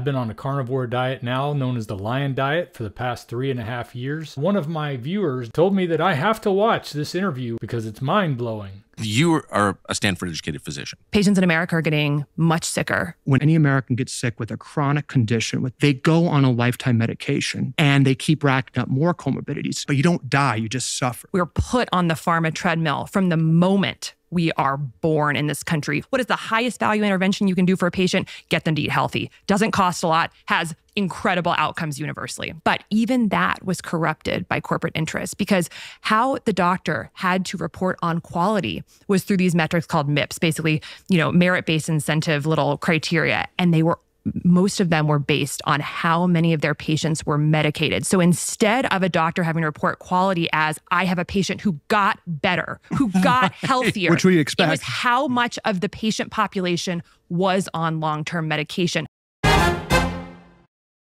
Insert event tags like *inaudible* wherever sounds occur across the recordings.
I've been on a carnivore diet now known as the Lion Diet for the past three and a half years. One of my viewers told me that I have to watch this interview because it's mind blowing. You are a Stanford educated physician. Patients in America are getting much sicker. When any American gets sick with a chronic condition, they go on a lifetime medication and they keep racking up more comorbidities. But you don't die, you just suffer. We're put on the pharma treadmill from the moment we are born in this country. What is the highest value intervention you can do for a patient? Get them to eat healthy. Doesn't cost a lot, has incredible outcomes universally. But even that was corrupted by corporate interests because how the doctor had to report on quality was through these metrics called MIPS, basically, you know, merit-based incentive little criteria. And they were most of them were based on how many of their patients were medicated. So instead of a doctor having to report quality as I have a patient who got better, who *laughs* got healthier, which we expect, it was how much of the patient population was on long-term medication.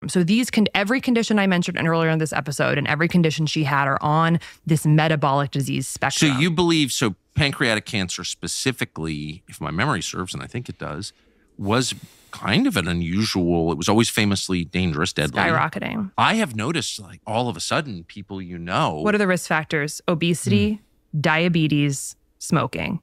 So these can every condition I mentioned earlier in this episode and every condition she had are on this metabolic disease spectrum. So you believe so pancreatic cancer specifically, if my memory serves, and I think it does, was kind of an unusual. It was always famously dangerous, deadly, skyrocketing. I have noticed, like all of a sudden, people you know. What are the risk factors? Obesity, mm. diabetes, smoking.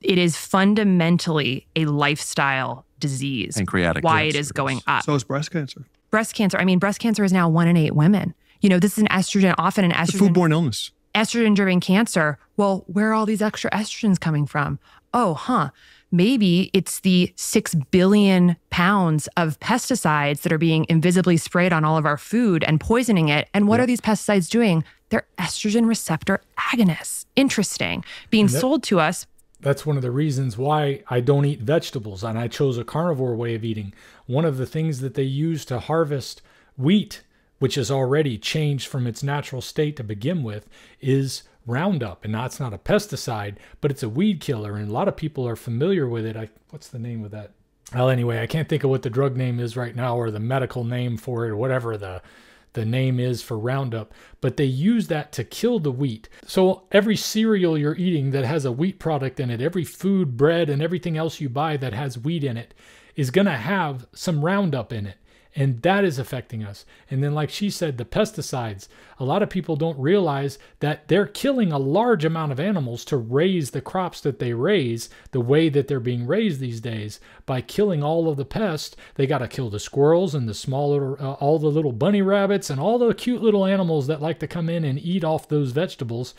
It is fundamentally a lifestyle disease. Pancreatic. Why it is going up. So is breast cancer. Breast cancer. I mean, breast cancer is now one in eight women. You know, this is an estrogen, often an estrogen. foodborne illness. Estrogen driven cancer. Well, where are all these extra estrogens coming from? Oh, huh maybe it's the 6 billion pounds of pesticides that are being invisibly sprayed on all of our food and poisoning it. And what yeah. are these pesticides doing? They're estrogen receptor agonists. Interesting. Being that, sold to us. That's one of the reasons why I don't eat vegetables and I chose a carnivore way of eating. One of the things that they use to harvest wheat, which is already changed from its natural state to begin with, is Roundup, and that's not a pesticide, but it's a weed killer, and a lot of people are familiar with it. I what's the name of that? Well, anyway, I can't think of what the drug name is right now, or the medical name for it, or whatever the the name is for Roundup, but they use that to kill the wheat. So every cereal you're eating that has a wheat product in it, every food, bread, and everything else you buy that has wheat in it is going to have some Roundup in it and that is affecting us. And then, like she said, the pesticides. A lot of people don't realize that they're killing a large amount of animals to raise the crops that they raise the way that they're being raised these days. By killing all of the pests, they got to kill the squirrels and the smaller, uh, all the little bunny rabbits and all the cute little animals that like to come in and eat off those vegetables.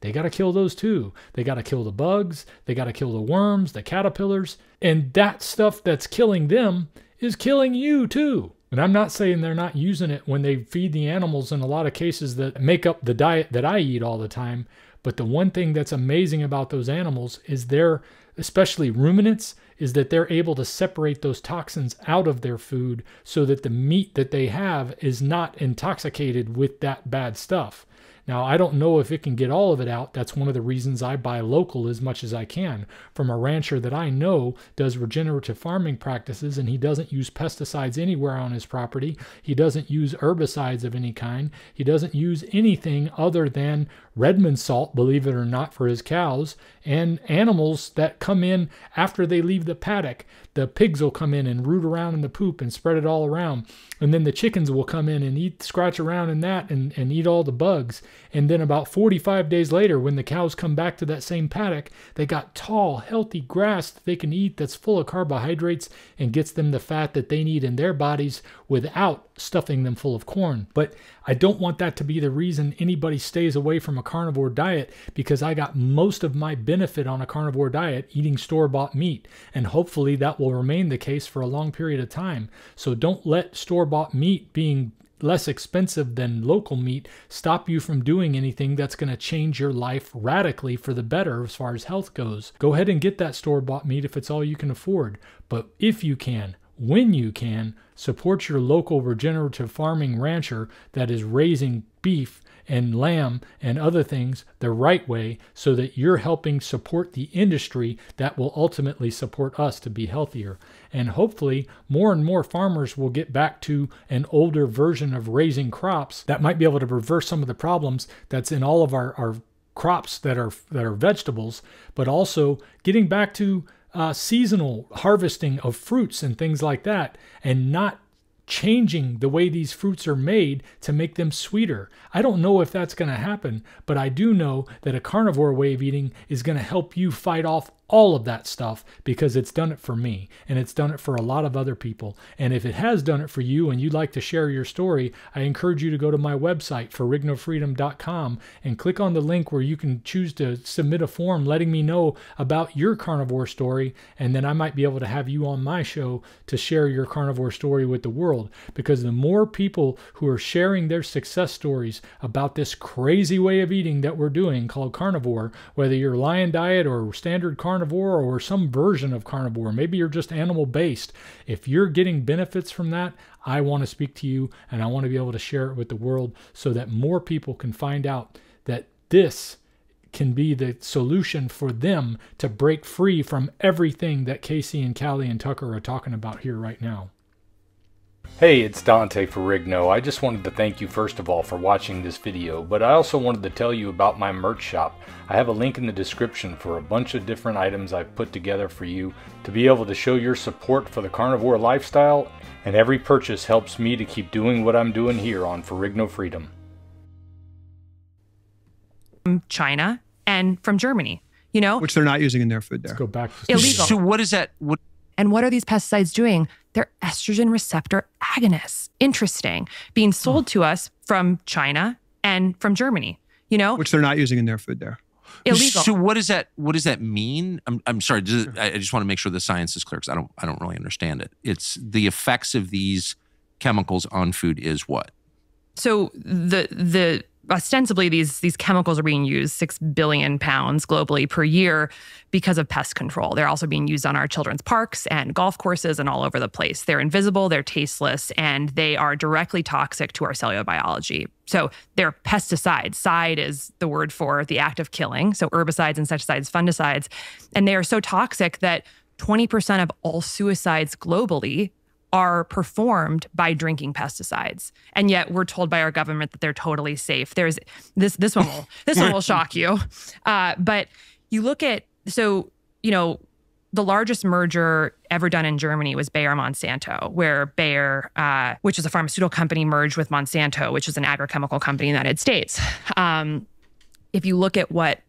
They got to kill those too. They got to kill the bugs. They got to kill the worms, the caterpillars. And that stuff that's killing them is killing you too. And I'm not saying they're not using it when they feed the animals in a lot of cases that make up the diet that I eat all the time. But the one thing that's amazing about those animals is they're, especially ruminants, is that they're able to separate those toxins out of their food so that the meat that they have is not intoxicated with that bad stuff. Now, I don't know if it can get all of it out. That's one of the reasons I buy local as much as I can from a rancher that I know does regenerative farming practices and he doesn't use pesticides anywhere on his property. He doesn't use herbicides of any kind. He doesn't use anything other than Redmond salt, believe it or not, for his cows, and animals that come in after they leave the paddock. The pigs will come in and root around in the poop and spread it all around. And then the chickens will come in and eat, scratch around in that and, and eat all the bugs. And then about 45 days later, when the cows come back to that same paddock, they got tall, healthy grass that they can eat that's full of carbohydrates and gets them the fat that they need in their bodies without stuffing them full of corn. But I don't want that to be the reason anybody stays away from a carnivore diet because I got most of my benefit on a carnivore diet eating store bought meat. And hopefully that will remain the case for a long period of time. So don't let store bought meat being less expensive than local meat stop you from doing anything that's going to change your life radically for the better as far as health goes. Go ahead and get that store bought meat if it's all you can afford. But if you can, when you can, support your local regenerative farming rancher that is raising beef and lamb and other things the right way so that you're helping support the industry that will ultimately support us to be healthier. And hopefully, more and more farmers will get back to an older version of raising crops that might be able to reverse some of the problems that's in all of our, our crops that are that are vegetables, but also getting back to uh, seasonal harvesting of fruits and things like that, and not changing the way these fruits are made to make them sweeter. I don't know if that's going to happen, but I do know that a carnivore way of eating is going to help you fight off all of that stuff because it's done it for me and it's done it for a lot of other people. And if it has done it for you and you'd like to share your story, I encourage you to go to my website, ferrignofreedom.com, and click on the link where you can choose to submit a form letting me know about your carnivore story. And then I might be able to have you on my show to share your carnivore story with the world. Because the more people who are sharing their success stories about this crazy way of eating that we're doing called carnivore, whether you're lion diet or standard carnivore, carnivore or some version of carnivore. Maybe you're just animal based. If you're getting benefits from that, I want to speak to you and I want to be able to share it with the world so that more people can find out that this can be the solution for them to break free from everything that Casey and Calley and Tucker are talking about here right now. Hey, it's Dante Ferrigno. I just wanted to thank you first of all for watching this video, but I also wanted to tell you about my merch shop. I have a link in the description for a bunch of different items I've put together for you to be able to show your support for the carnivore lifestyle, and every purchase helps me to keep doing what I'm doing here on Ferrigno Freedom. China and from Germany, you know? Which they're not using in their food there. Let's go back. To Illegal. So what is that? What and what are these pesticides doing? They're estrogen receptor agonists. Interesting. Being hmm. sold to us from China and from Germany, you know? Which they're not using in their food there. Illegal. So what does that what does that mean? I'm I'm sorry. Does it, I just want to make sure the science is clear because I don't I don't really understand it. It's the effects of these chemicals on food is what? So the the ostensibly these these chemicals are being used 6 billion pounds globally per year because of pest control. They're also being used on our children's parks and golf courses and all over the place. They're invisible, they're tasteless, and they are directly toxic to our cellular biology. So they're pesticides. Side is the word for the act of killing. So herbicides, insecticides, fungicides. And they are so toxic that 20% of all suicides globally are performed by drinking pesticides. And yet we're told by our government that they're totally safe. There's this this one will *laughs* this one will shock you. Uh, but you look at so you know the largest merger ever done in Germany was Bayer Monsanto, where Bayer, uh, which is a pharmaceutical company, merged with Monsanto, which is an agrochemical company in the United States. Um, if you look at what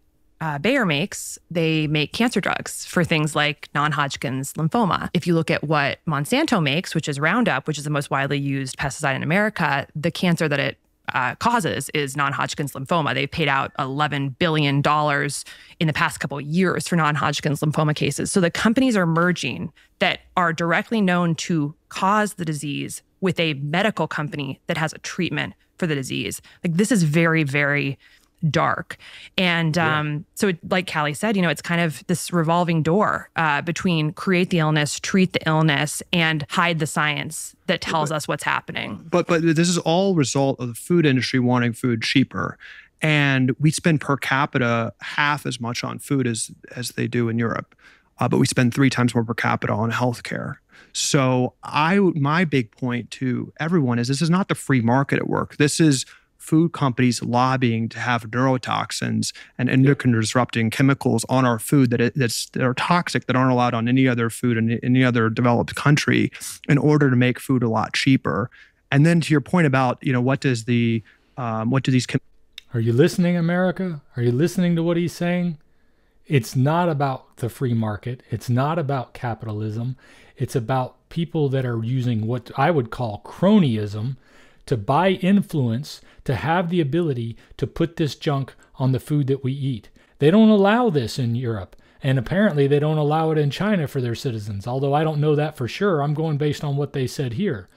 uh, Bayer makes, they make cancer drugs for things like non Hodgkin's lymphoma. If you look at what Monsanto makes, which is Roundup, which is the most widely used pesticide in America, the cancer that it uh, causes is non-Hodgkin's lymphoma. They've paid out $11 billion in the past couple years for non-Hodgkin's lymphoma cases. So the companies are merging that are directly known to cause the disease with a medical company that has a treatment for the disease. Like this is very, very dark. And um, so, it, like Calley said, you know, it's kind of this revolving door uh, between create the illness, treat the illness, and hide the science that tells but, us what's happening. But but this is all result of the food industry wanting food cheaper. And we spend per capita half as much on food as as they do in Europe, uh, but we spend three times more per capita on healthcare. So I my big point to everyone is this is not the free market at work. This is food companies lobbying to have neurotoxins and endocrine disrupting chemicals on our food that, it, that's, that are toxic that aren't allowed on any other food in any other developed country in order to make food a lot cheaper. And then to your point about, you know, what does the, um, what do these are you listening, America? Are you listening to what he's saying? It's not about the free market. It's not about capitalism. It's about people that are using what I would call cronyism to buy influence to have the ability to put this junk on the food that we eat. They don't allow this in Europe. And apparently, they don't allow it in China for their citizens. Although I don't know that for sure. I'm going based on what they said here.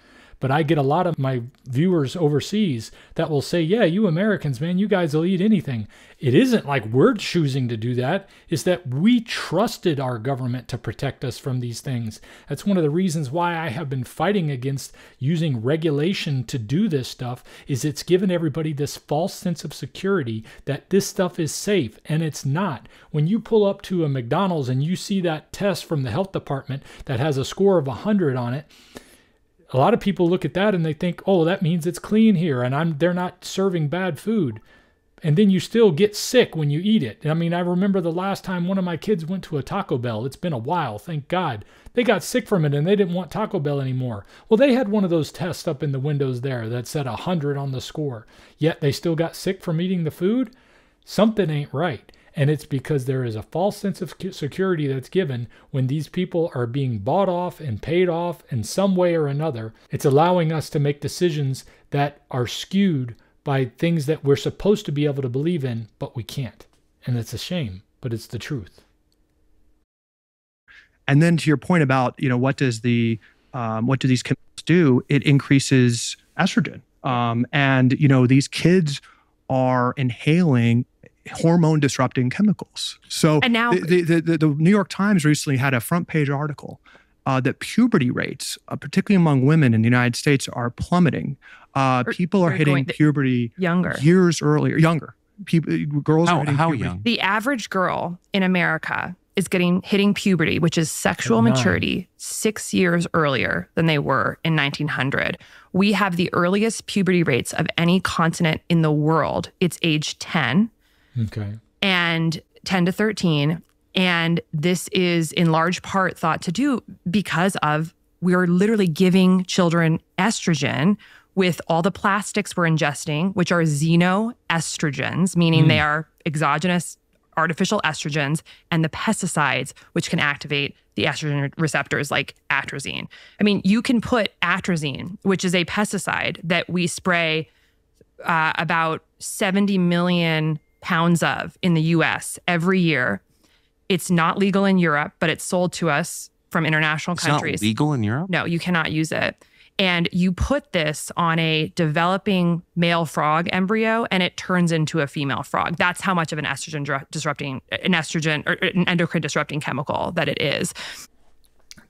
But I get a lot of my viewers overseas that will say, Yeah, you Americans, man, you guys will eat anything. It isn't like we're choosing to do that, it's that we trusted our government to protect us from these things. That's one of the reasons why I have been fighting against using regulation to do this stuff is it's given everybody this false sense of security that this stuff is safe and it's not. When you pull up to a McDonald's and you see that test from the health department that has a score of 100 on it, a lot of people look at that and they think, "Oh, that means it's clean here and I'm they're not serving bad food." and then you still get sick when you eat it. I mean, I remember the last time one of my kids went to a Taco Bell. It's been a while, thank God. They got sick from it and they didn't want Taco Bell anymore. Well, they had one of those tests up in the windows there that said 100 on the score, yet they still got sick from eating the food. Something ain't right. And it's because there is a false sense of security that's given when these people are being bought off and paid off in some way or another. It's allowing us to make decisions that are skewed by things that we're supposed to be able to believe in, but we can't. And it's a shame, but it's the truth. And then to your point about, you know, what does the um, what do these chemicals do? It increases estrogen. Um, and you know, these kids are inhaling hormone disrupting chemicals. So and now the, the, the, the New York Times recently had a front page article uh, that puberty rates, uh, particularly among women in the United States, are plummeting. Uh, people are hitting puberty younger years earlier, younger. People, girls how, are how puberty. young? The average girl in America is getting hitting puberty, which is sexual maturity, six years earlier than they were in 1900. We have the earliest puberty rates of any continent in the world. It's age 10. Okay. And 10 to 13. And this is in large part thought to do because of we're literally giving children estrogen with all the plastics we're ingesting, which are xenoestrogens, meaning mm. they are exogenous artificial estrogens, and the pesticides, which can activate the estrogen receptors like atrazine. I mean, you can put atrazine, which is a pesticide that we spray uh, about 70 million pounds of in the US every year. It's not legal in Europe, but it's sold to us from international it's countries. Not legal in Europe? No, you cannot use it and you put this on a developing male frog embryo and it turns into a female frog that's how much of an estrogen disrupting an estrogen or an endocrine disrupting chemical that it is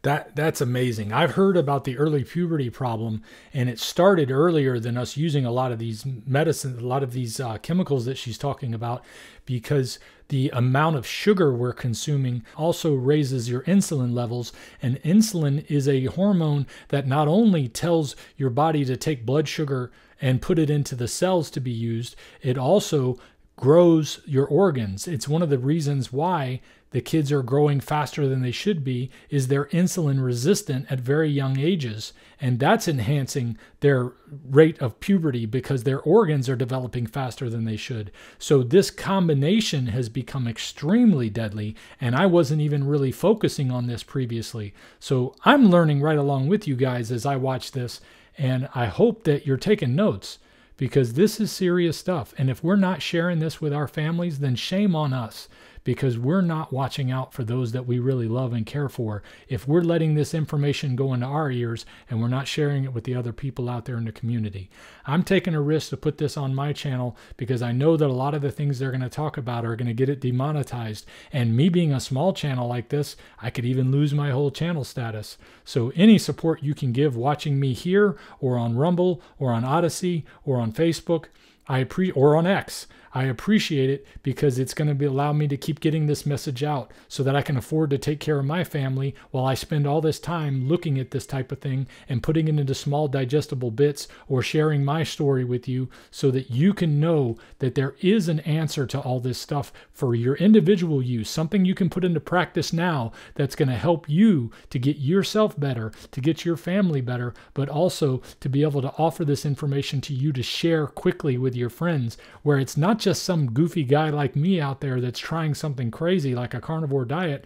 that that's amazing. I've heard about the early puberty problem, and it started earlier than us using a lot of these medicines, a lot of these uh, chemicals that she's talking about, because the amount of sugar we're consuming also raises your insulin levels. And insulin is a hormone that not only tells your body to take blood sugar and put it into the cells to be used, it also grows your organs. It's one of the reasons why the kids are growing faster than they should be is they're insulin resistant at very young ages. And that's enhancing their rate of puberty because their organs are developing faster than they should. So this combination has become extremely deadly and i wasn't even really focusing on this previously. So i'm learning right along with you guys as i watch this and i hope that you're taking notes because this is serious stuff. And if we're not sharing this with our families, then shame on us because we're not watching out for those that we really love and care for. If we're letting this information go into our ears and we're not sharing it with the other people out there in the community, I'm taking a risk to put this on my channel because I know that a lot of the things they're going to talk about are going to get it demonetized. And me being a small channel like this, I could even lose my whole channel status. So any support you can give watching me here or on Rumble or on Odysee or on Facebook, I or on X. I appreciate it because it's going to be, allow me to keep getting this message out so that I can afford to take care of my family while I spend all this time looking at this type of thing and putting it into small digestible bits or sharing my story with you so that you can know that there is an answer to all this stuff for your individual use, something you can put into practice now that's going to help you to get yourself better, to get your family better, but also to be able to offer this information to you to share quickly with your friends where it's not just some goofy guy like me out there that's trying something crazy like a carnivore diet,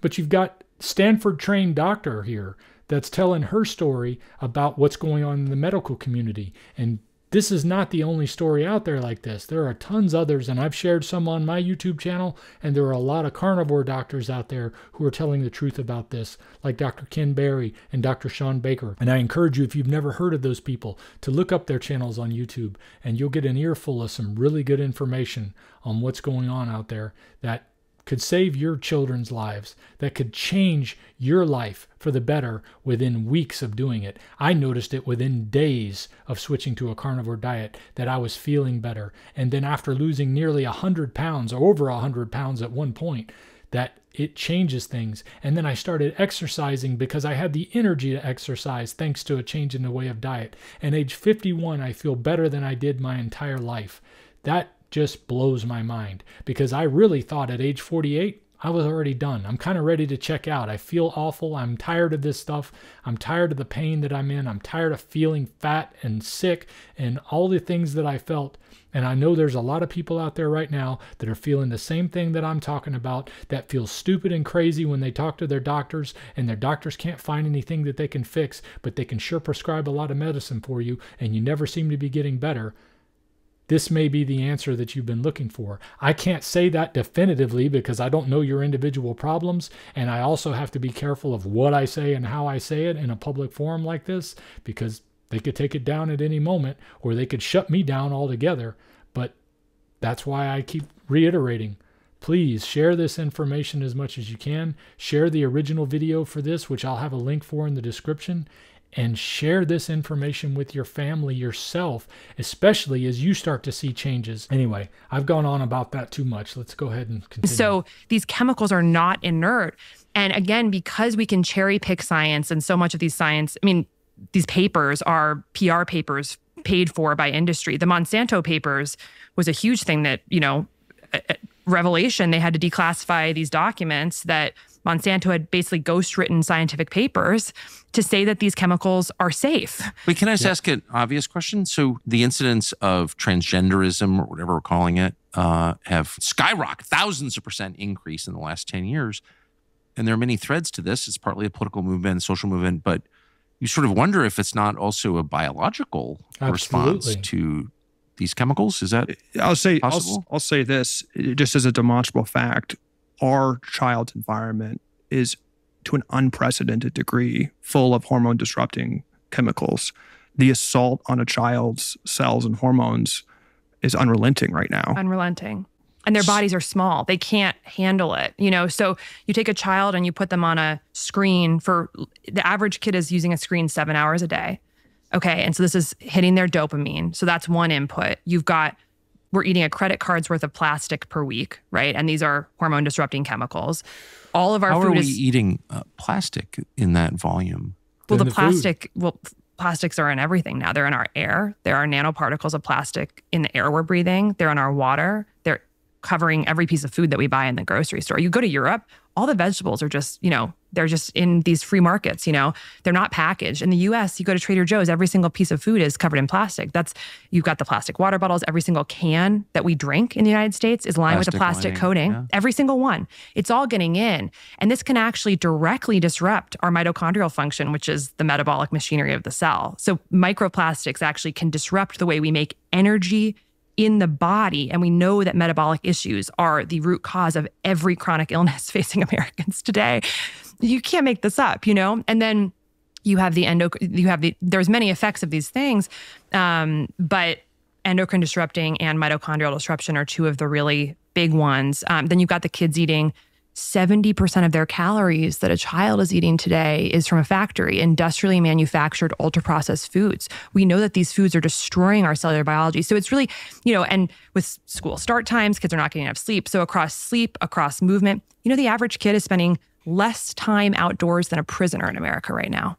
but you've got Stanford trained doctor here that's telling her story about what's going on in the medical community and this is not the only story out there like this. There are tons others, and I've shared some on my YouTube channel, and there are a lot of carnivore doctors out there who are telling the truth about this, like Dr. Ken Berry and Dr. Shawn Baker. And I encourage you, if you've never heard of those people, to look up their channels on YouTube, and you'll get an earful of some really good information on what's going on out there that could save your children's lives, that could change your life for the better within weeks of doing it. I noticed it within days of switching to a carnivore diet that I was feeling better. And then after losing nearly 100 pounds, or over 100 pounds at one point, that it changes things. And then I started exercising because I had the energy to exercise thanks to a change in the way of diet. And age 51, I feel better than I did my entire life. That just blows my mind because I really thought at age 48 I was already done. I'm kind of ready to check out. I feel awful. I'm tired of this stuff. I'm tired of the pain that I'm in. I'm tired of feeling fat and sick and all the things that I felt. And I know there's a lot of people out there right now that are feeling the same thing that I'm talking about, that feel stupid and crazy when they talk to their doctors and their doctors can't find anything that they can fix, but they can sure prescribe a lot of medicine for you and you never seem to be getting better this may be the answer that you've been looking for. I can't say that definitively because I don't know your individual problems, and I also have to be careful of what I say and how I say it in a public forum like this because they could take it down at any moment or they could shut me down altogether. But that's why I keep reiterating. Please share this information as much as you can. Share the original video for this, which I'll have a link for in the description and share this information with your family yourself, especially as you start to see changes. Anyway, I've gone on about that too much. Let's go ahead and continue. So these chemicals are not inert. And again, because we can cherry pick science and so much of these science, I mean, these papers are PR papers paid for by industry. The Monsanto papers was a huge thing that, you know, revelation. They had to declassify these documents that Monsanto had basically ghost written scientific papers to say that these chemicals are safe. Wait, can I just yeah. ask an obvious question? So the incidents of transgenderism or whatever we're calling it uh, have skyrocketed, thousands of percent increase in the last 10 years. And there are many threads to this. It's partly a political movement, social movement, but you sort of wonder if it's not also a biological Absolutely. response to these chemicals. Is that I'll say I'll, I'll say this just as a demonstrable fact our child's environment is to an unprecedented degree full of hormone disrupting chemicals. The assault on a child's cells and hormones is unrelenting right now. Unrelenting. And their bodies are small. They can't handle it, you know. So you take a child and you put them on a screen for the average kid is using a screen 7 hours a day. Okay? And so this is hitting their dopamine. So that's one input. You've got we're eating a credit card's worth of plastic per week, right? And these are hormone disrupting chemicals. All of our How food are we is eating uh, plastic in that volume. Well, the, the plastic, food. well, plastics are in everything now. They're in our air. There are nanoparticles of plastic in the air we're breathing. They're in our water. They're covering every piece of food that we buy in the grocery store. You go to Europe, all the vegetables are just, you know, they're just in these free markets, you know, they're not packaged. In the US, you go to Trader Joe's, every single piece of food is covered in plastic. That's, you've got the plastic water bottles, every single can that we drink in the United States is lined plastic with a plastic lining, coating, yeah. every single one. It's all getting in. And this can actually directly disrupt our mitochondrial function, which is the metabolic machinery of the cell. So microplastics actually can disrupt the way we make energy in the body. And we know that metabolic issues are the root cause of every chronic *laughs* illness facing Americans today. You can't make this up, you know? And then you have the endo, you have the, there's many effects of these things. Um, but endocrine disrupting and mitochondrial disruption are two of the really big ones. Um, then you've got the kids eating 70% of their calories that a child is eating today is from a factory, industrially manufactured, ultra processed foods. We know that these foods are destroying our cellular biology. So it's really, you know, and with school start times, kids are not getting enough sleep. So across sleep, across movement, you know, the average kid is spending less time outdoors than a prisoner in America right now.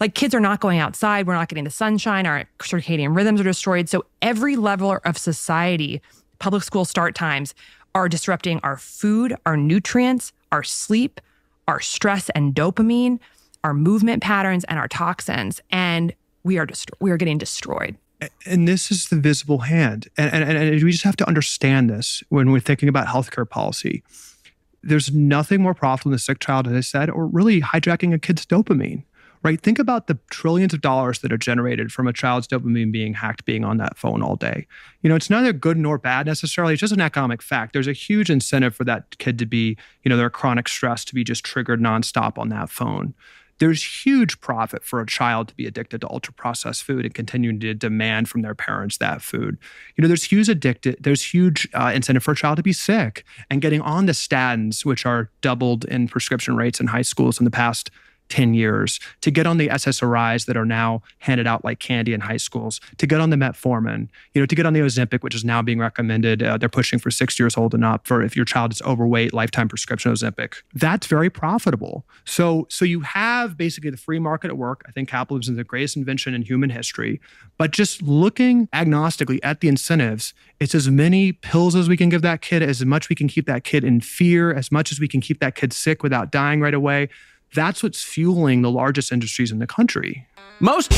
Like kids are not going outside. We're not getting the sunshine. Our circadian rhythms are destroyed. So every level of society, public school start times, are disrupting our food, our nutrients, our sleep, our stress and dopamine, our movement patterns, and our toxins. And we are dest- we are getting destroyed. And this is the visible hand. And, and, and we just have to understand this when we're thinking about healthcare policy. There's nothing more profitable than a sick child, as I said, or really hijacking a kid's dopamine right? Think about the trillions of dollars that are generated from a child's dopamine being hacked, being on that phone all day. You know, it's neither good nor bad necessarily. It's just an economic fact. There's a huge incentive for that kid to be, you know, their chronic stress to be just triggered nonstop on that phone. There's huge profit for a child to be addicted to ultra processed food and continuing to demand from their parents that food. You know, there's huge addicted. There's huge uh, incentive for a child to be sick and getting on the statins, which are doubled in prescription rates in high schools in the past 10 years, to get on the SSRIs that are now handed out like candy in high schools, to get on the metformin, you know, to get on the Ozempic, which is now being recommended. Uh, they're pushing for six years old and up for if your child is overweight, lifetime prescription Ozempic. That's very profitable. So, so you have basically the free market at work. I think capitalism is the greatest invention in human history. But just looking agnostically at the incentives, it's as many pills as we can give that kid, as much we can keep that kid in fear, as much as we can keep that kid sick without dying right away. That's what's fueling the largest industries in the country. Most.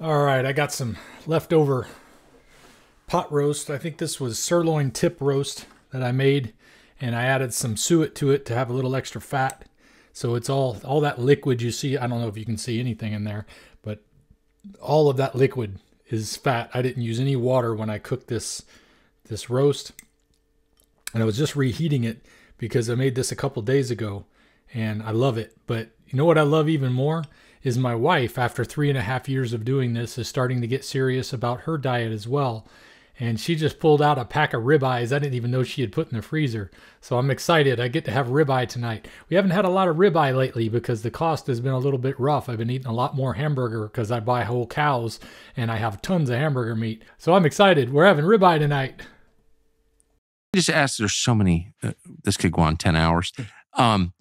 All right, I got some leftover pot roast. I think this was sirloin tip roast that I made, and I added some suet to it to have a little extra fat. So it's all all that liquid you see. I don't know if you can see anything in there, but all of that liquid is fat. I didn't use any water when I cooked this this roast, and I was just reheating it because I made this a couple days ago, and I love it. But you know what I love even more is my wife. After three and a half years of doing this, is starting to get serious about her diet as well and she just pulled out a pack of ribeyes I didn't even know she had put in the freezer. So I'm excited. I get to have ribeye tonight. We haven't had a lot of ribeye lately because the cost has been a little bit rough. I've been eating a lot more hamburger because I buy whole cows and I have tons of hamburger meat. So I'm excited. We're having ribeye tonight. I Just ask. There's so many. Uh, this could go on ten hours. Um,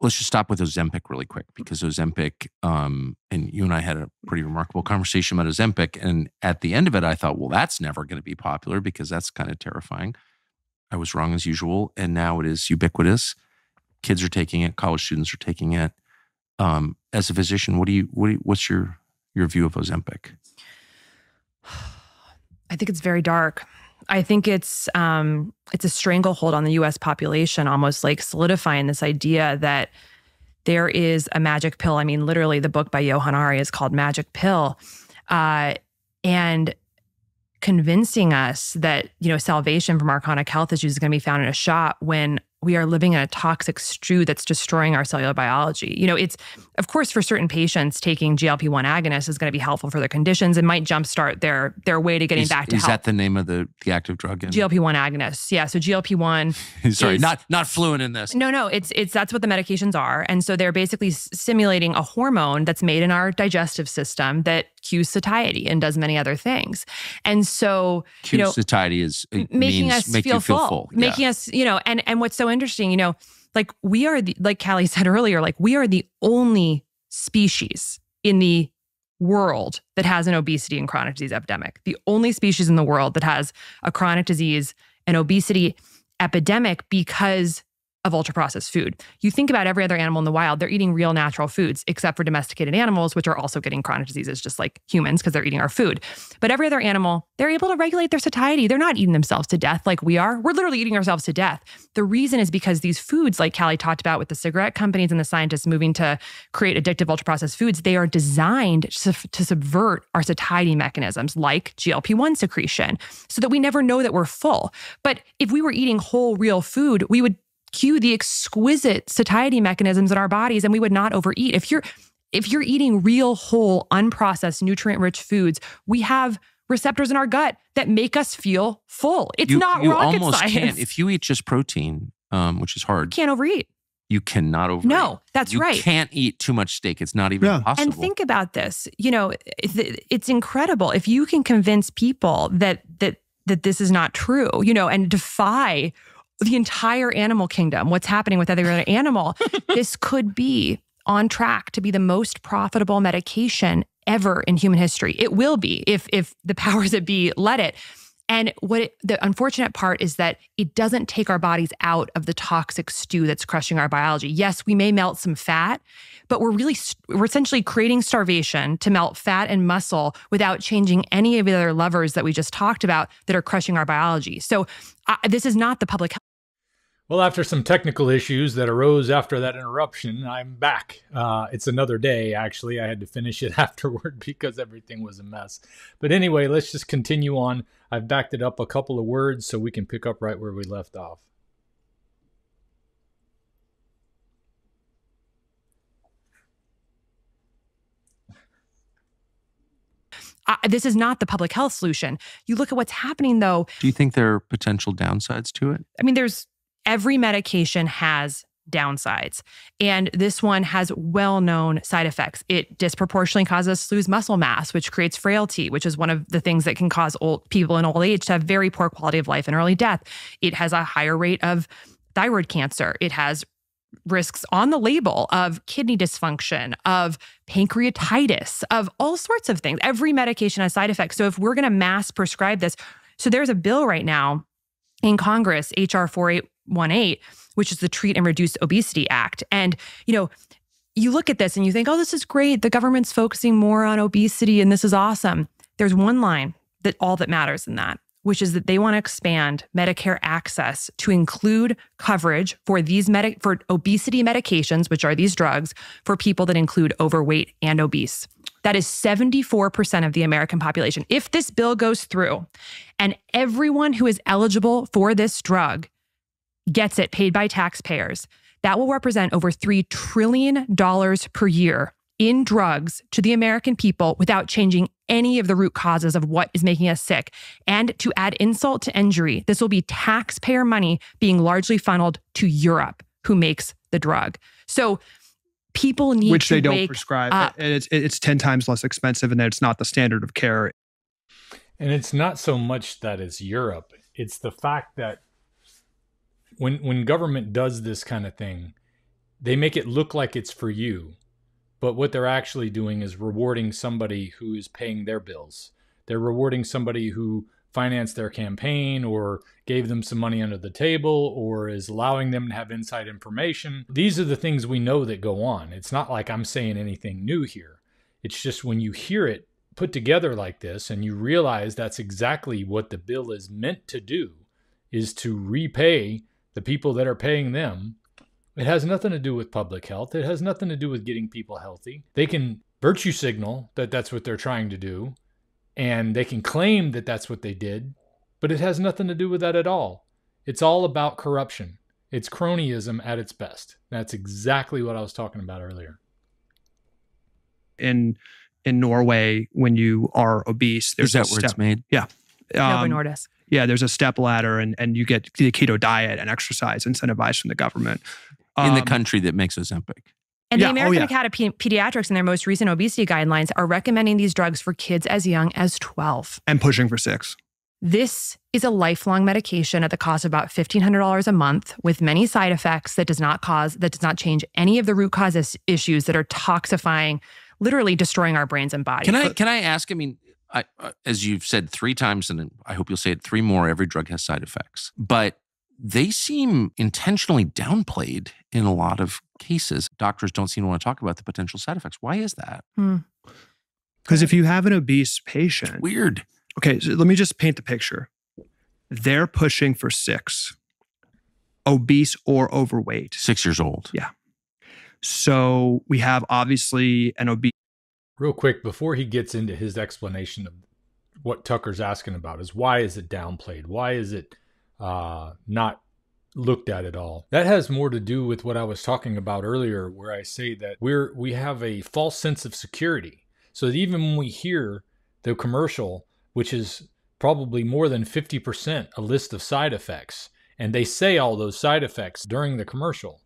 let's just stop with Ozempic really quick because Ozempic, um, and you and I had a pretty remarkable conversation about Ozempic. And at the end of it, I thought, well, that's never going to be popular because that's kind of terrifying. I was wrong as usual. And now it is ubiquitous. Kids are taking it, college students are taking it. Um, as a physician, what do you, what do you, what's your, your view of Ozempic? *sighs* I think it's very dark. I think it's um, it's a stranglehold on the U.S. population, almost like solidifying this idea that there is a magic pill. I mean, literally, the book by Johann Hari is called Magic Pill, uh, and convincing us that you know salvation from our chronic health issues is going to be found in a shot when we are living in a toxic stew that's destroying our cellular biology. You know, it's of course for certain patients taking GLP-1 agonists is going to be helpful for their conditions and might jumpstart their their way to getting is, back to is health. that the name of the the active drug? GLP-1 agonists. Yeah, so GLP-1 *laughs* Sorry, is, not not fluent in this. No, no, it's it's that's what the medications are. And so they're basically simulating a hormone that's made in our digestive system that cues satiety and does many other things. And so, Cue you know, satiety is making means us make feel, you feel full, full. making yeah. us, you know, and and what's so interesting, you know, like we are the, like Calley *laughs* said earlier, like we are the only species in the world that has an obesity and chronic disease epidemic. The only species in the world that has a chronic disease and obesity epidemic because of ultra processed food. You think about every other animal in the wild, they're eating real natural foods, except for domesticated animals, which are also getting chronic diseases just like humans because they're eating our food. But every other animal, they're able to regulate their satiety. They're not eating themselves to death like we are. We're literally eating ourselves to death. The reason is because these foods, like Calley talked about with the cigarette companies and the scientists moving to create addictive ultra processed foods, they are designed to, subvert our satiety mechanisms like GLP 1 secretion so that we never know that we're full. But if we were eating whole, real food, we would cue the exquisite satiety mechanisms in our bodies and we would not overeat. If you're if you're eating real whole unprocessed nutrient rich foods, we have receptors in our gut that make us feel full. It's you, not you rocket almost science. can't if you eat just protein, um, which is hard. You can't overeat. You cannot overeat. No, that's you right. You can't eat too much steak. It's not even Yeah. possible. And think about this. You know, it's incredible if you can convince people that that that this is not true. You know, and defy the entire animal kingdom. What's happening with every other animal? *laughs* this could be on track to be the most profitable medication ever in human history. It will be if if the powers that be let it. And what it, the unfortunate part is that it doesn't take our bodies out of the toxic stew that's crushing our biology. Yes, we may melt some fat, but we're really we're essentially creating starvation to melt fat and muscle without changing any of the other levers that we just talked about that are crushing our biology. So uh, this is not the public health. Well, after some technical issues that arose after that interruption, I'm back. Uh, it's another day, actually. I had to finish it *laughs* afterward because everything was a mess. But anyway, let's just continue on. I've backed it up a couple of words so we can pick up right where we left off. Uh, this is not the public health solution. You look at what's happening, though. Do you think there are potential downsides to it? I mean, there's every medication has downsides. And this one has well known side effects. It disproportionately causes lose muscle mass, which creates frailty, which is one of the things that can cause old people in old age to have very poor quality of life and early death. It has a higher rate of thyroid cancer. It has risks on the label of kidney dysfunction, of pancreatitis, of all sorts of things. Every medication has side effects. So if we're going to mass prescribe this, so there's a bill right now in Congress, HR 4818, which is the Treat and Reduce Obesity Act. And, you know, you look at this and you think, oh, this is great. The government's focusing more on obesity and this is awesome. There's one line that all that matters in that which is that they want to expand Medicare access to include coverage for these med- for obesity medications, which are these drugs, for people that include overweight and obese. That is 74% of the American population. If this bill goes through and everyone who is eligible for this drug gets it paid by taxpayers, that will represent over $3 trillion per year in drugs to the American people without changing any of the root causes of what is making us sick. And to add insult to injury, this will be taxpayer money being largely funneled to Europe, who makes the drug. So people need which to they don't prescribe. up. And it's it's ten times less expensive, and that it's not the standard of care. And it's not so much that it's Europe, it's the fact that when when government does this kind of thing, they make it look like it's for you. But what they're actually doing is rewarding somebody who is paying their bills. They're rewarding somebody who financed their campaign or gave them some money under the table or is allowing them to have inside information. These are the things we know that go on. It's not like I'm saying anything new here. It's just when you hear it put together like this and you realize that's exactly what the bill is meant to do is to repay the people that are paying them it has nothing to do with public health. It has nothing to do with getting people healthy. They can virtue signal that that's what they're trying to do, and they can claim that that's what they did, but it has nothing to do with that at all. It's all about corruption. It's cronyism at its best. That's exactly what I was talking about earlier. In in Norway, when you are obese, there's Is that a where step. it's made? Novo um, Nordisk. Yeah, there's a step ladder, and and you get the keto diet and exercise incentivized from the government. In the Um, country that makes Ozempic. And Yeah, the oh, American yeah. Academy of Pediatrics, in their most recent obesity guidelines, are recommending these drugs for kids as young as 12. and pushing for six. This is a lifelong medication at the cost of about $1,500 a month with many side effects that does not cause, that does not change any of the root causes issues that are toxifying, literally destroying our brains and bodies. Can I can I ask? I mean, I, uh, as you've said three times, and I hope you'll say it three more. Every drug has side effects, but they seem intentionally downplayed in a lot of cases. Doctors don't seem to want to talk about the potential side effects. Why is that? Because if you have an obese patient, Weird. okay, so let me just paint the picture. They're pushing for six, obese or overweight. Six years old. Yeah. So we have obviously an obese. Real quick, before he gets into his explanation of what Tucker's asking about, is why is it downplayed? Why is it uh, not looked at at all? That has more to do with what I was talking about earlier, where I say that we're we have a false sense of security. So that even when we hear the commercial, which is probably more than 50% a list of side effects, and they say all those side effects during the commercial,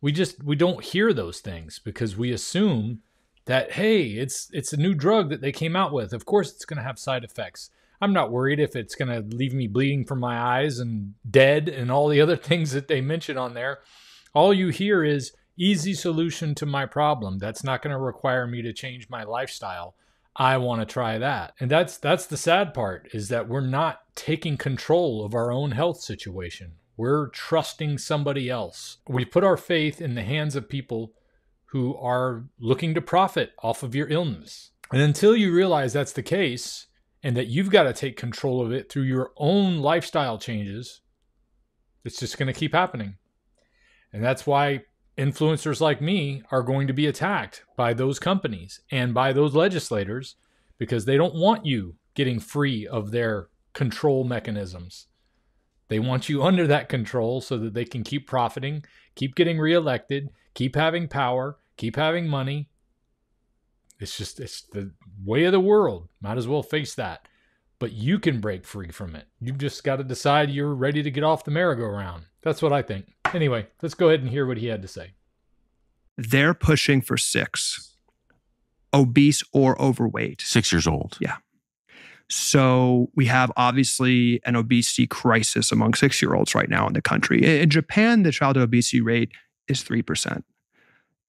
we just we don't hear those things because we assume that hey it's it's a new drug that they came out with. Of course it's going to have side effects. I'm not worried if it's going to leave me bleeding from my eyes and dead and all the other *laughs* things that they mention on there. All you hear is easy solution to my problem. That's not going to require me to change my lifestyle. I want to try that. And that's that's the sad part is that we're not taking control of our own health situation. We're trusting somebody else. We put our faith in the hands of people who are looking to profit off of your illness. And until you realize that's the case and that you've got to take control of it through your own lifestyle changes, it's just going to keep happening. And that's why influencers like me are going to be attacked by those companies and by those legislators because they don't want you getting free of their control mechanisms. They want you *laughs* under that control so that they can keep profiting, keep getting reelected, keep having power, keep having money. It's just it's the way of the world. Might as well face that. But you can break free from it. You've just got to decide you're ready to get off the merry-go-round. That's what I think. Anyway, let's go ahead and hear what he had to say. They're pushing for six, obese or overweight. Six years old. Yeah. So we have obviously an obesity crisis among six year olds right now in the country. In Japan, the childhood obesity rate is 3%.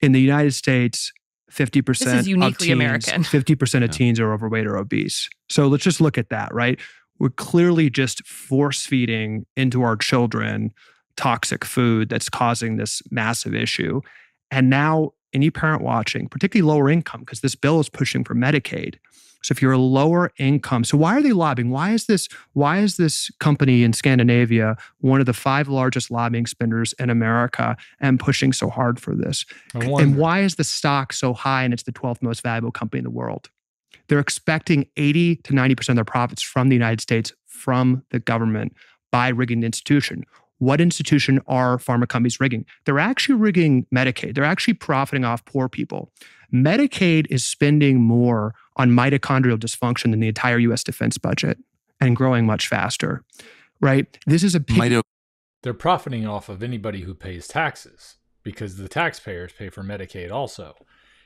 In the United States, 50% This is uniquely of teens, American. *laughs* 50% of Yeah. teens are overweight or obese. So let's just look at that, right? We're clearly just force feeding into our children toxic food that's causing this massive issue. And now, any parent watching, particularly lower income, because this bill is pushing for Medicaid. So if you're a lower income, so why are they lobbying? Why is this? Why is this company in Scandinavia one of the five largest lobbying spenders in America and pushing so hard for this? And why is the stock so high and it's the 12th most valuable company in the world? They're expecting 80 to 90% of their profits from the United States from the government by rigging the institution. What institution are pharma companies rigging? They're actually rigging Medicaid. They're actually profiting off poor people. Medicaid is spending more on mitochondrial dysfunction than the entire US defense budget and growing much faster, right? This is a pig- Mito- they're profiting off of anybody who pays taxes because the taxpayers pay for Medicaid also.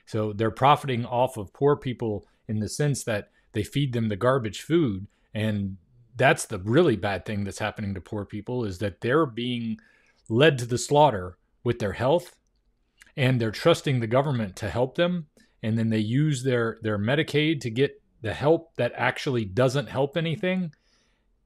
So they're profiting off of poor people in the sense that they feed them the garbage food and that's the really bad thing that's happening to poor people is that they're being led to the slaughter with their health and they're trusting the government to help them and then they use their their Medicaid to get the help that actually doesn't help anything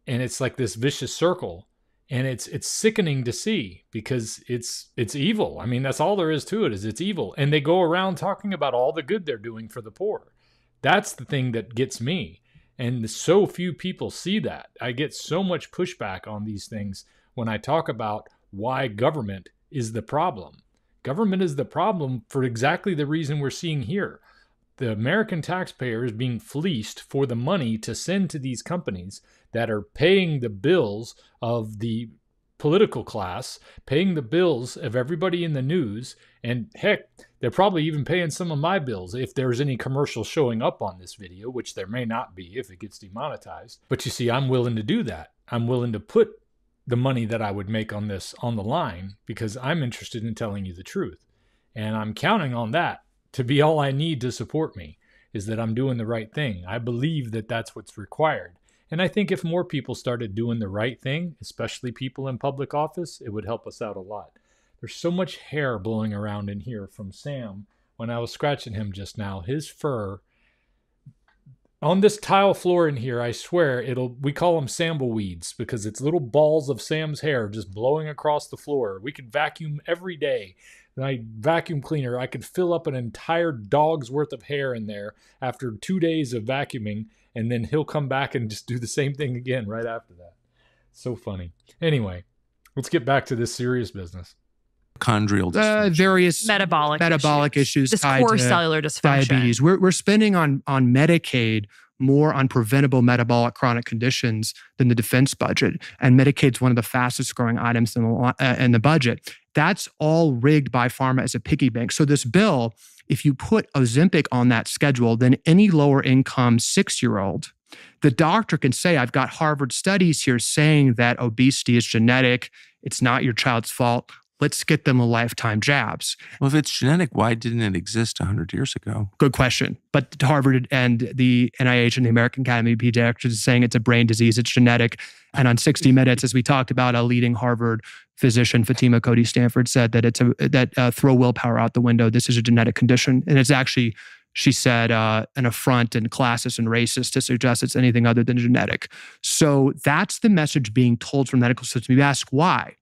and it's like this vicious circle and it's it's sickening to see because it's it's evil. I mean, that's all there is to it is it's evil. And they go around talking about all the good they're doing for the poor. That's the thing that gets me. And so few people see that. I get so much pushback on these things when I talk about why government is the problem. Government is the problem for exactly the reason we're seeing here. The American taxpayer is being fleeced for the money to send to these companies that are paying the bills of the political class, paying the bills of everybody in the news, and heck, they're probably even paying some of my bills if there's any commercial showing up on this video, which there may not be if it gets demonetized. But you see, I'm willing to do that. I'm willing to put the money that I would make on this on the line because I'm interested in telling you the truth. And I'm counting on that to be all I need to support me is that I'm doing the right thing. I believe that that's what's required. And I think if more people started doing the right thing, especially people in public office, it would help us out a lot. There's so much hair blowing around in here from Sam when I was scratching him just now. His fur on this tile floor in here, I swear it'll we call them sambleweeds because it's little balls of Sam's hair just blowing across the floor. We could vacuum every day. My vacuum cleaner, I could fill up an entire dog's worth of hair in there after two days of vacuuming, and then he'll come back and just do the same thing again right after that. So funny. Anyway, let's get back to this serious business. Chondrial uh, various Metabolic metabolic issues, This tied core to cellular dysfunction. diabetes. We're, we're spending on on Medicaid more on preventable metabolic chronic conditions than the defense budget, and Medicaid's one of the fastest growing items in the uh, in the budget. That's all rigged by pharma as a piggy bank. So this bill, if you put Ozempic on that schedule, then any lower income six year old. The doctor can say, I've got Harvard studies here saying that obesity is genetic. It's not your child's fault. Let's get them a lifetime jabs. well, if it's genetic, why didn't it exist 100 years ago? Good question. But Harvard and the NIH and the American Academy of Pediatrics is saying it's a brain disease, it's genetic. And on 60 Minutes, as we talked about, a leading Harvard physician, Fatima Cody Stanford, said that it's a that uh, throw willpower out the window. This is a genetic condition, and it's actually, she said, uh, an affront and classist and racist to suggest it's anything other than genetic. So that's the message being told from the medical system. You ask why?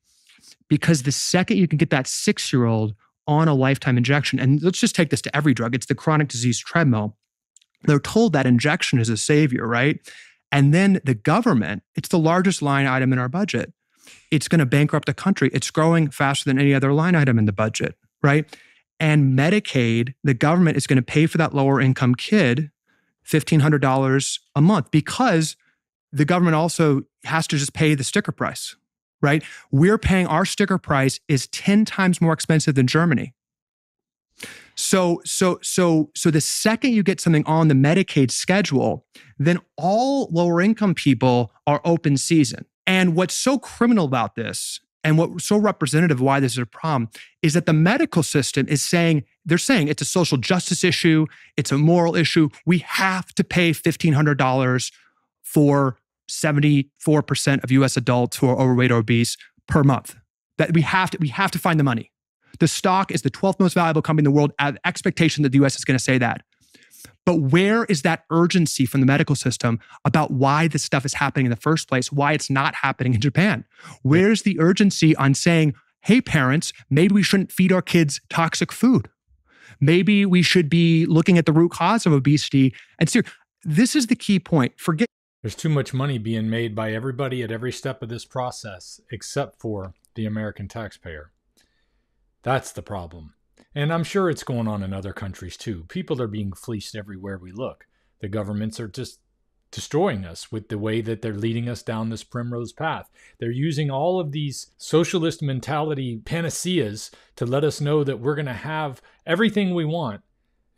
Because the second you can get that six year old on a lifetime injection. And let's just take this to every drug. It's the chronic disease treadmill. They're told that injection is a savior, right? And then the government, it's the largest line item in our budget. It's going to bankrupt the country. It's growing faster than any other line item in the budget, right? And Medicaid, the government is going to pay for that lower income kid $1,500 a month because the government also has to just pay the sticker price, right? We're paying our sticker price is 10 times more expensive than Germany. So, so, so, so the second you get something on the Medicaid schedule, then all lower income people are open season. And what's so criminal about this and what's so representative of why this is a problem is that the medical system is saying, they're saying it's a social justice issue, it's a moral issue. We have to pay $1,500 for 74% of US adults who are overweight or obese per month. That we have to, we have to find the money. The stock is the 12th most valuable company in the world. Have expectation that the US is going to say that. But where is that urgency from the medical system about why this stuff is happening in the first place, why it's not happening in Japan? Where's the urgency on saying, hey, parents, maybe we shouldn't feed our kids toxic food? Maybe we should be looking at the root cause of obesity and see. This is the key point. Forget. There's too much money being made by everybody at every step of this process, except for the American taxpayer. That's the problem. And I'm sure it's going on in other countries too. People are being fleeced everywhere we look. The governments are just destroying us with the way that they're leading us down this primrose path. They're using all of these socialist mentality panaceas to let us know that we're going to have everything we want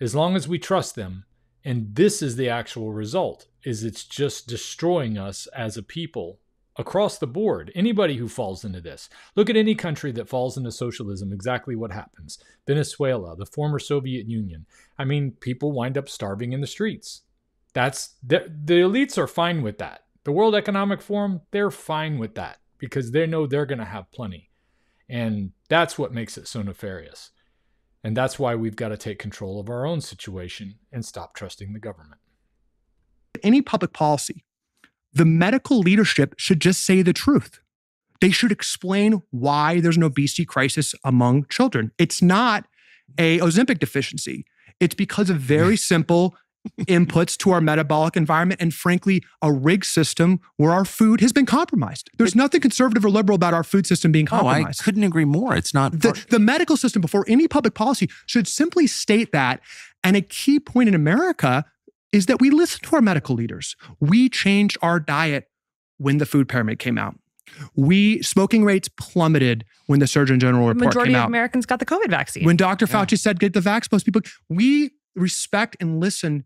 as long as we trust them. And this is the actual result is it's just destroying us as a people across the board. Anybody who falls into this. Look at any country that falls into socialism, exactly what happens. Venezuela, the former Soviet Union. I mean, people wind up starving in the streets. That's the, the elites are fine with that. The World Economic Forum, they're fine with that because they know they're going to have plenty. And that's what makes it so nefarious. And that's why we've got to take control of our own situation and stop trusting the government. Any public policy the medical leadership should just say the truth. They should explain why there's an obesity crisis among children. It's not a Ozempic deficiency. It's because of very *laughs* simple inputs to our metabolic environment and frankly a rig system where our food has been compromised there's nothing conservative or liberal about our food system being compromised oh, i couldn't agree more it's not the, the medical system before any public policy should simply state that and a key point in america is that we listen to our medical leaders. We changed our diet when the food pyramid came out. We smoking rates plummeted when the Surgeon General report majority came of out. Americans got the COVID vaccine. When Dr. Fauci said get the vax, most people we respect and listen,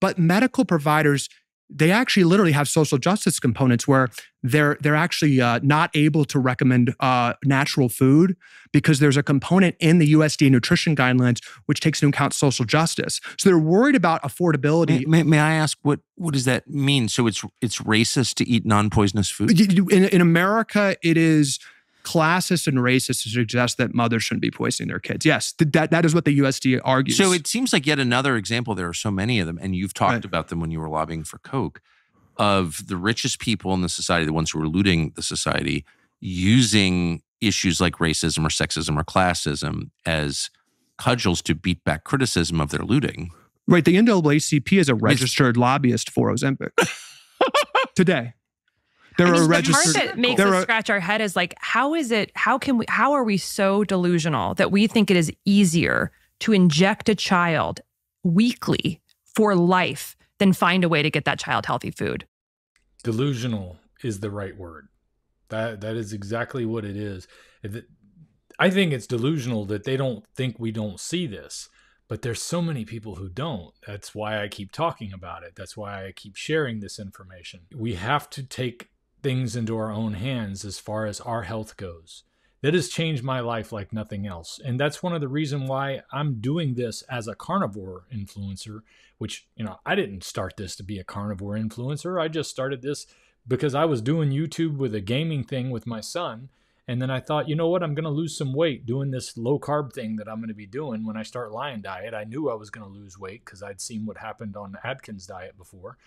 but medical providers they actually literally have social justice components where they're they're actually uh, not able to recommend uh, natural food because there's a component in the USDA nutrition guidelines which takes into account social justice. So they're worried about affordability. May, may, may I ask what what does that mean? So it's it's racist to eat non poisonous food. In, in America, it is classist and racist to suggest that mothers shouldn't be poisoning their kids. Yes, that that is what the USDA argues. So it seems like yet another example. There are so many of them, and you've talked right. about them when you were lobbying for Coke, of the richest people in the society, the ones who are looting the society, using issues like racism or sexism or classism as cudgels to beat back criticism of their looting. Right. The NAACP is a registered it's, lobbyist for Ozempic *laughs* today. There are registered. The part that makes us are, scratch our head is like, how is it? How can we? How are we so delusional that we think it is easier to inject a child weekly for life than find a way to get that child healthy food? Delusional is the right word. That that is exactly what it is. I think it's delusional that they don't think we don't see this but there's so many people who don't that's why i keep talking about it that's why i keep sharing this information we have to take things into our own hands as far as our health goes. That has changed my life like nothing else. And that's one of the reason why I'm doing this as a carnivore influencer, which, you know, I didn't start this to be a carnivore influencer. I just started this because I was doing YouTube with a gaming thing with my son. And then I thought, you know what? I'm going to lose some weight doing this low carb thing that I'm going to be doing when I start Lion Diet. I knew I was going to lose weight because I'd seen what happened on Atkins diet before.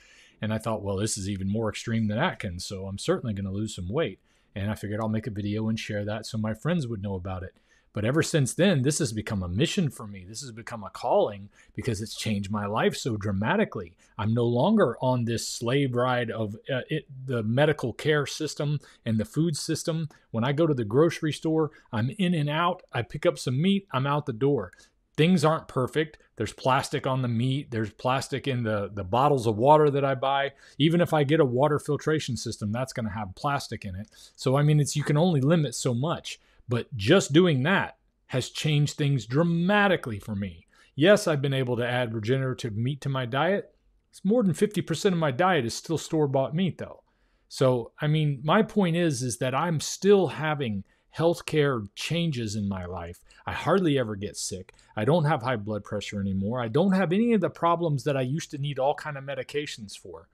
And I thought, well, this is even more extreme than Atkins, so I'm certainly going to lose some weight. And I figured I'll make a video and share that so my friends would know about it. But ever since then, this has become a mission for me. This has become a calling because it's changed my life so dramatically. I'm no longer on this slave ride of uh, it, the medical care system and the food system. When I go to the grocery store, I'm in and out. I pick up some meat, I'm out the door things aren't perfect. There's plastic on the meat. There's plastic in the, the bottles of water that I buy. Even if I get a water filtration system, that's going to have plastic in it. So, I mean, it's you can only limit so much. But just doing that has changed things dramatically for me. Yes, I've been able to add regenerative meat to my diet. It's more than 50% of my diet is still store-bought meat though. So, I mean, my point is is that I'm still having healthcare changes in my life. I hardly ever get sick. I don't have high blood pressure anymore. I don't have any of the problems that I used to need all kind of medications for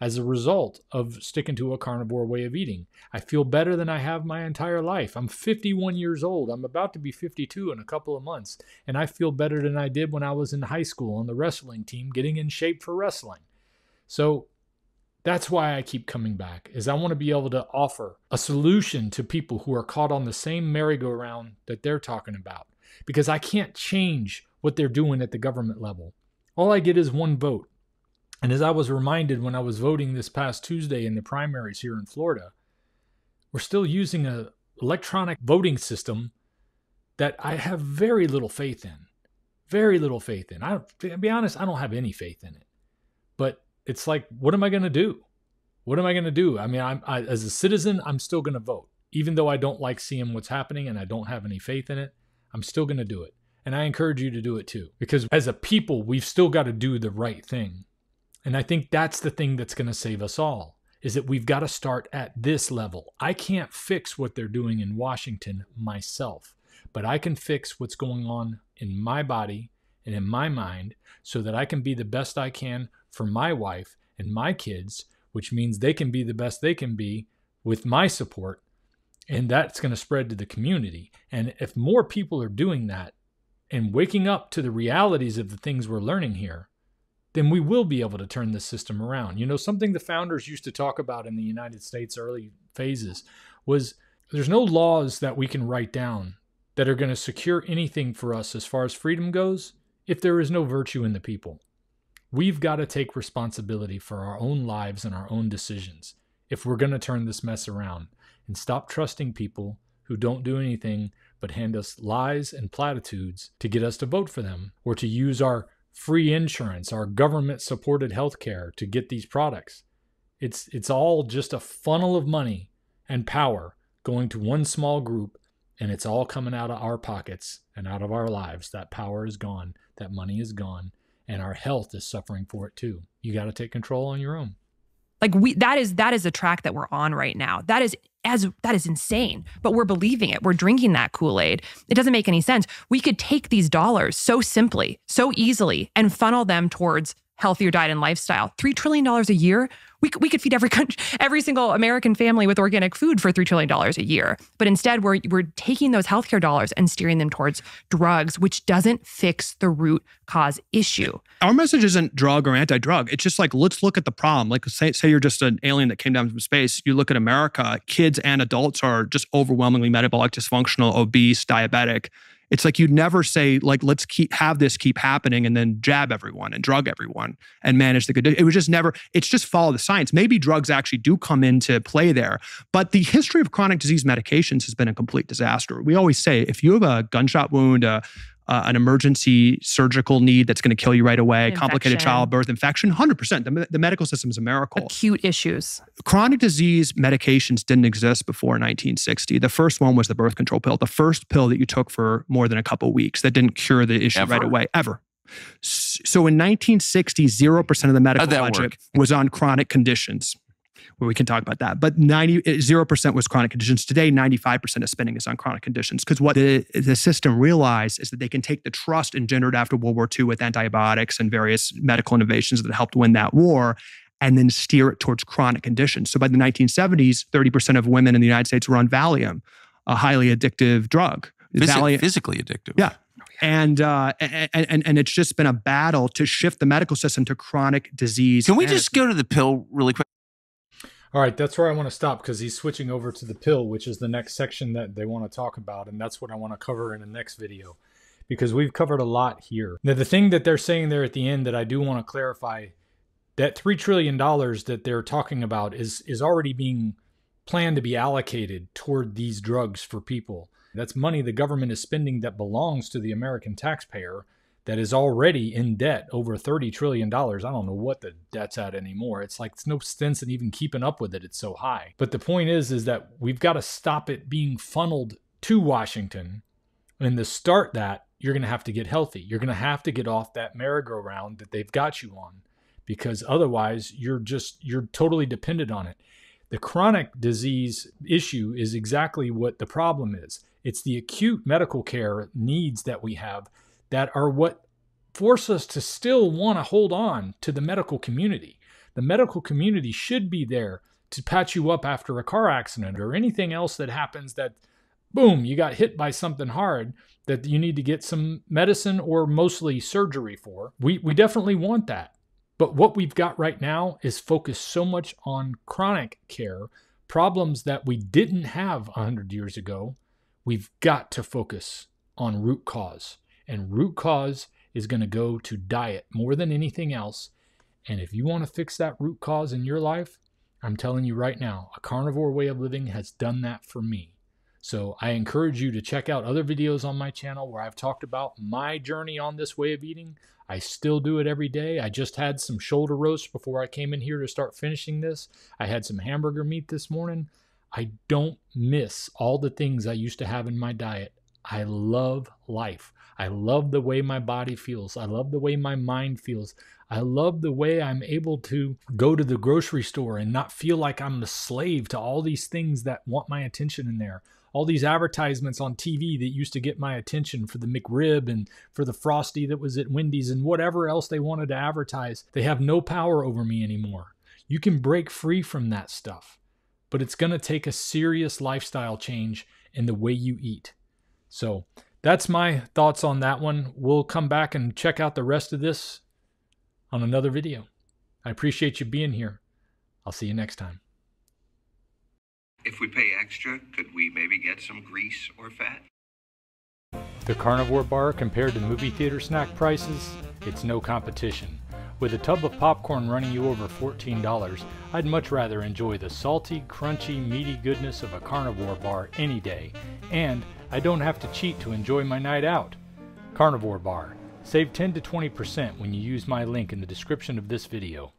as a result of sticking to a carnivore way of eating. I feel better than I have my entire life. I'm 51 years old. I'm about to be 52 in a couple of months, and I feel better than I did when I was in high school on the wrestling team getting in shape for wrestling. So that's why I keep coming back is I want to be able to offer a solution to people who are caught on the same merry-go-round that they're talking about because I can't change what they're doing at the government level. All I get is one vote. And as I was reminded when I was voting this past Tuesday in the primaries here in Florida, we're still using a electronic voting system that I have very little faith in. Very little faith in. I to be honest, I don't have any faith in it. It's like, what am I going to do? What am I going to do? I mean, I'm I, as a citizen, I'm still going to vote, even though I don't like seeing what's happening and I don't have any faith in it. I'm still going to do it, and I encourage you to do it too, because as a people, we've still got to do the right thing, and I think that's the thing that's going to save us all. Is that we've got to start at this level. I can't fix what they're doing in Washington myself, but I can fix what's going on in my body and in my mind so that I can be the best I can for my wife and my kids, which means they can be the best they can be with my support. And that's going to spread to the community. And if more people are doing that and waking up to the realities of the things we're learning here, then we will be able to turn this system around. You know, something the founders used to talk about in the United States early phases was there's no laws that we can write down that are going to secure anything for us as far as freedom goes if there is no virtue in the people. We've got to take responsibility for our own lives and our own decisions if we're going to turn this mess around and stop trusting people who don't do anything but hand us lies and platitudes to get us to vote for them or to use our free insurance, our government supported health care to get these products. It's it's all just a funnel of money and power going to one small group and it's all coming out of our pockets and out of our lives. That power is gone, that money is gone, and our health is suffering for it too. You got to take control on your own. Like we that is that is a track that we're on right now. That is as that is insane, but we're believing it. We're drinking that Kool-Aid. It doesn't make any sense. We could take these dollars so simply, so easily and funnel them towards healthier diet and lifestyle. $3 trillion a year. We could, we could feed every country, every single American family with organic food for $3 trillion a year. But instead, we're, we're taking those healthcare dollars and steering them towards drugs, which doesn't fix the root cause issue. Our message isn't drug or anti drug. It's just like, let's look at the problem. Like, say, say you're just an alien that came down from space. You look at America, kids and adults are just overwhelmingly metabolic dysfunctional, obese, diabetic it's like you'd never say like let's keep have this keep happening and then jab everyone and drug everyone and manage the good it was just never it's just follow the science. Maybe drugs actually do come into play there but the history of chronic disease medications has been a complete disaster. We always say if you have a gunshot wound a uh, an emergency surgical need that's going to kill you right away, infection. complicated childbirth, infection, 100%. The, the medical system is a miracle. Acute issues. Chronic disease medications didn't exist before 1960. The first one was the birth control pill, the first pill that you took for more than a couple weeks that didn't cure the issue ever? right away, ever. So in 1960, 0% of the medical budget was on chronic conditions where we can talk about that. But 90, 0% eh, was chronic conditions. Today, 95% of spending is on chronic conditions because what the, the system realized is that they can take the trust engendered after World War II with antibiotics and various medical innovations that helped win that war and then steer it towards chronic conditions. So by the 1970s, 30% of women in the United States were on Valium, a highly addictive drug. Valium, physically addictive. Yeah. And, uh, and and and it's just been a battle to shift the medical system to chronic disease. Can we just go to the pill really quick? All right, that's where I want to stop because he's switching over to the pill, which is the next section that they want to talk about. And that's what I want to cover in the next video because we've covered a lot here. Now, the thing that they're saying there at the end that I do want to clarify that $3 trillion that they're talking about is, is already being planned to be allocated toward these drugs for people. That's money the government is spending that belongs to the American taxpayer that is already in debt over $30 trillion. I don't know what the debt's at anymore. It's like it's no sense in even keeping up with it. It's so high. But the point is, is that we've got to stop it being funneled to Washington and to start that you're going to have to get healthy. You're going to have to get off that merry-go-round that they've got you on because otherwise you're just you're totally dependent on it. The chronic disease issue is exactly what the problem is. It's the acute medical care needs that we have that are what force us to still want to hold on to the medical community. The medical community should be there to patch you up after a car accident or anything else that happens that boom, you got hit by something hard that you need to get some medicine or mostly surgery for. We we definitely want that. But what we've got right now is focused so much on chronic care, problems that we didn't have 100 years ago. We've got to focus on root cause. And root cause is going to go to diet more than anything else. And if you want to fix that root cause in your life, I'm telling you right now, a carnivore way of living has done that for me. So I encourage you to check out other videos on my channel where I've talked about my journey on this way of eating. I still do it every day. I just had some shoulder roast before I came in here to start finishing this. I had some hamburger meat this morning. I don't miss all the things I used to have in my diet. I love life. I love the way my body feels. I love the way my mind feels. I love the way I'm able to go to the grocery store and not feel like I'm a slave to all these things that want my attention in there. All these advertisements on TV that used to get my attention for the McRib and for the Frosty that was at Wendy's and whatever else they wanted to advertise. They have no power over me anymore. You can break free from that stuff, but it's going to take a serious lifestyle change in the way you eat. So that's my thoughts on that one. We'll come back and check out the rest of this on another video. I appreciate you being here. I'll see you next time. If we pay extra, could we maybe get some grease or fat? The carnivore bar compared to movie theater snack prices, it's no competition. With a tub of popcorn running you over $14, I'd much rather enjoy the salty, crunchy, meaty goodness of a carnivore bar any day, and I don't have to cheat to enjoy my night out. Carnivore Bar. Save 10 to 20% when you use my link in the description of this video.